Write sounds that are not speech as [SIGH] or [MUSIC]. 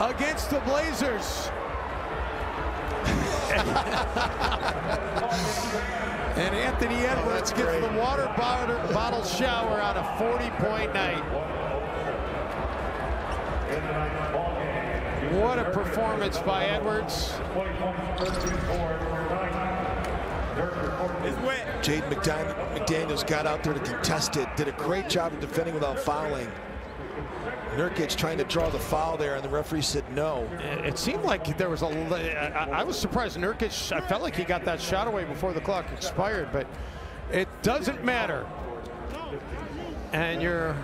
against the Blazers. [LAUGHS] and Anthony Edwards gets great. the water bottle, bottle shower on a 40-point night. What a performance by Edwards. Jaden McDan- McDaniels got out there to contest it, did a great job of defending without fouling. Nurkic trying to draw the foul there, and the referee said no. It seemed like there was a. I, I was surprised Nurkic. I felt like he got that shot away before the clock expired, but it doesn't matter. And your